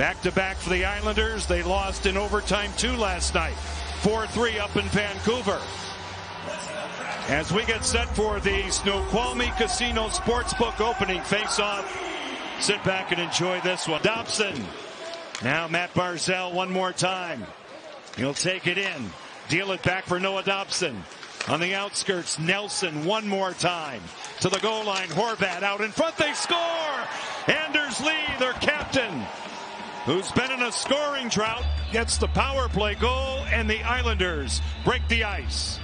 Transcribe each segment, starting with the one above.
Back to back for the Islanders. They lost in overtime two last night. 4-3 up in Vancouver. As we get set for the Snoqualmie Casino Sportsbook opening face-off, sit back and enjoy this one. Dobson. Now Matt Barzal one more time. He'll take it in. Deal it back for Noah Dobson. On the outskirts, Nelson one more time. To the goal line, Horvat out in front. They score! Anders Lee, their captain, who's been in a scoring drought, gets the power play goal, and the Islanders break the ice.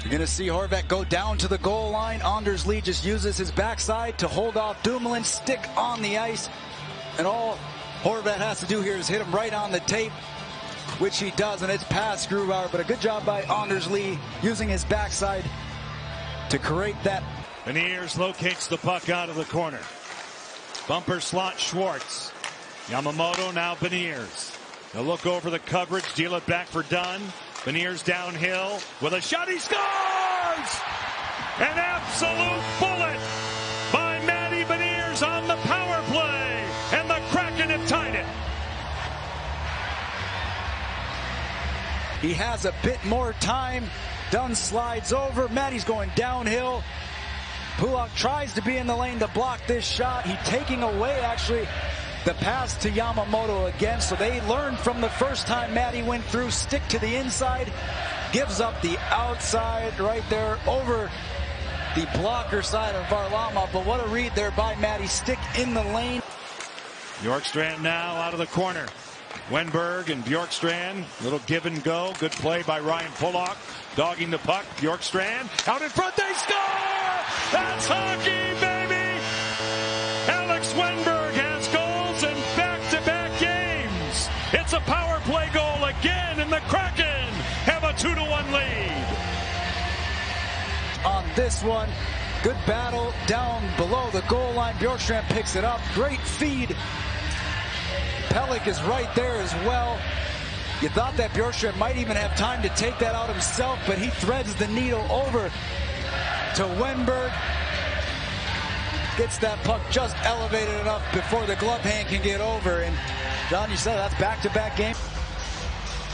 You're going to see Horvat go down to the goal line. Anders Lee just uses his backside to hold off Dumoulin, stick on the ice. And all Horvat has to do here is hit him right on the tape, which he does, and it's past Grubauer. But a good job by Anders Lee using his backside to create that. Beniers locates the puck out of the corner. Bumper slot Schwartz. Yamamoto now Beniers. They'll look over the coverage, deal it back for Dunn. Beniers downhill with a shot. He scores! An absolute bullet by Matty Beniers on the power play. And the Kraken have tied it. He has a bit more time. Dunn slides over. Matty's going downhill. Pulock tries to be in the lane to block this shot. He taking away actually the pass to Yamamoto again. So they learned from the first time Matty went through. Stick to the inside. Gives up the outside right there over the blocker side of Varlamov. But what a read there by Matty. Stick in the lane. Bjorkstrand now out of the corner. Wennberg and Bjorkstrand. Little give and go. Good play by Ryan Pulock. Dogging the puck. Bjorkstrand out in front. They score! That's hockey, baby! Alex Wennberg has goals in back-to-back games. It's a power play goal again, and the Kraken have a two to one lead. On this one, good battle down below the goal line. Bjorkstrand picks it up. Great feed. Pelech is right there as well. You thought that Bjorkstrand might even have time to take that out himself, but he threads the needle over to Wennberg. Gets that puck just elevated enough before the glove hand can get over. And John, you said that's back-to-back game.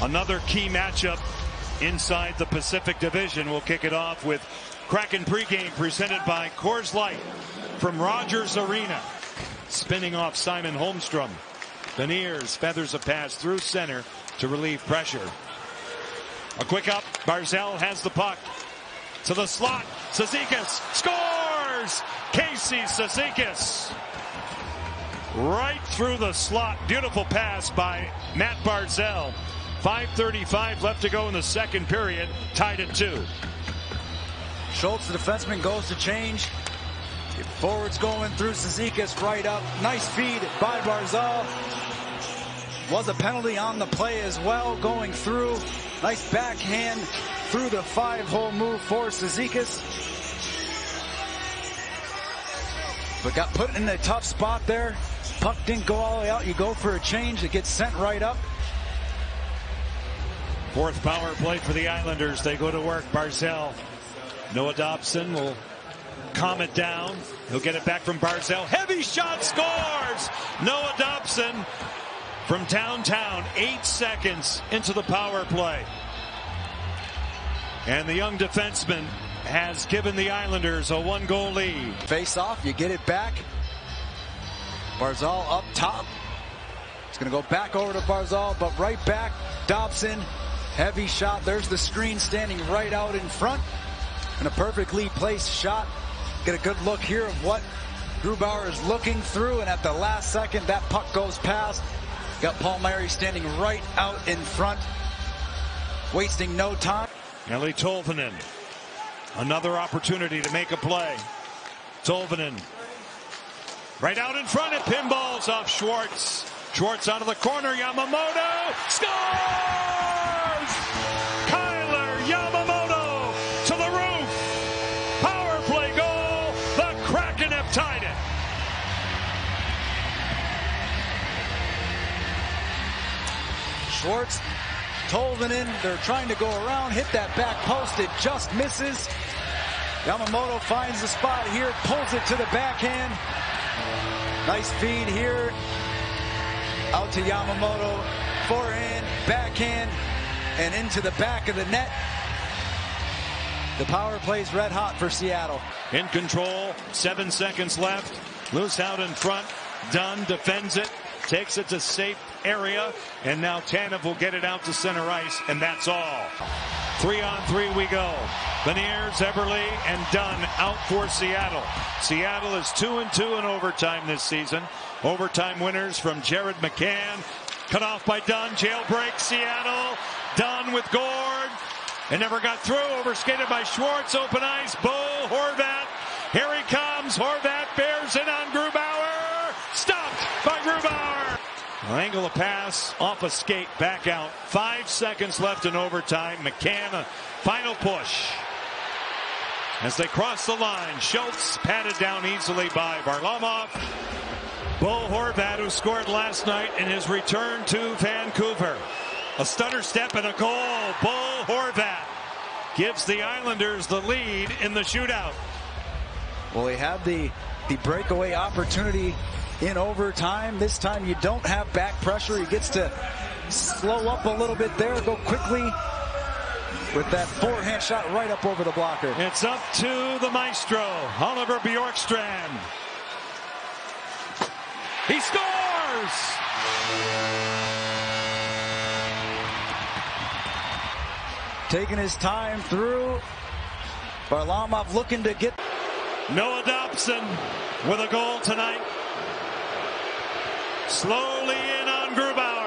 Another key matchup inside the Pacific Division. We'll kick it off with Kraken pregame presented by Coors Light from Rogers Arena. Spinning off Simon Holmstrom. Beniers feathers a pass through center to relieve pressure. A quick up. Barzal has the puck. To the slot. Cizikas scores! Casey Cizikas. Right through the slot. Beautiful pass by Matt Barzal. 5.35 left to go in the second period. Tied at two. Schultz, the defenseman, goes to change. Forwards going through Cizikas right up. Nice feed by Barzal. Was a penalty on the play as well going through. Nice backhand through the five-hole move for Cizikas. But got put in a tough spot there. Puck didn't go all the way out. You go for a change. It gets sent right up. Fourth power play for the Islanders. They go to work. Barzal. Noah Dobson will calm it down. He'll get it back from Barzal. Heavy shot scores! Noah Dobson from downtown. Eight seconds into the power play. And the young defenseman has given the Islanders a one goal lead. Face off, you get it back. Barzal up top. It's going to go back over to Barzal, but right back. Dobson, heavy shot. There's the screen standing right out in front. And a perfectly placed shot. Get a good look here of what Grubauer is looking through. And at the last second, that puck goes past. Got Palmieri standing right out in front. Wasting no time. Eeli Tolvanen. Another opportunity to make a play. Tolvanen. Right out in front. It pinballs off Schwartz. Schwartz out of the corner. Yamamoto scores! Schwartz, Tolvanen, they're trying to go around, hit that back post, it just misses. Yamamoto finds the spot here, pulls it to the backhand. Nice feed here. Out to Yamamoto. Forehand, backhand, and into the back of the net. The power plays red hot for Seattle. In control, seven seconds left. Loose out in front. Dunn defends it, takes it to safe area, and now Tanev will get it out to center ice, and that's all. Three on three we go. Beniers, Eberle, and Dunn out for Seattle. Seattle is two and two in overtime this season. Overtime winners from Jared McCann. Cut off by Dunn. Jailbreak Seattle. Dunn with Gourde. And never got through. Overskated by Schwartz. Open ice. Bo Horvat. Here he comes. Horvat bears it on Grubauer. Stopped by Grubauer. Angle a pass off a skate. Back out. Five seconds left in overtime. McCann final push. As they cross the line, Schultz patted down easily by Varlamov. Bo Horvat, who scored last night in his return to Vancouver. A stutter step and a goal. Bo Horvat gives the Islanders the lead in the shootout. Well, he had the, the breakaway opportunity in overtime. This time you don't have back pressure. He gets to slow up a little bit there, go quickly with that forehand shot right up over the blocker. It's up to the maestro, Oliver Bjorkstrand. He scores! Taking his time through. Varlamov looking to get. Noah Dobson with a goal tonight. Slowly in on Grubauer.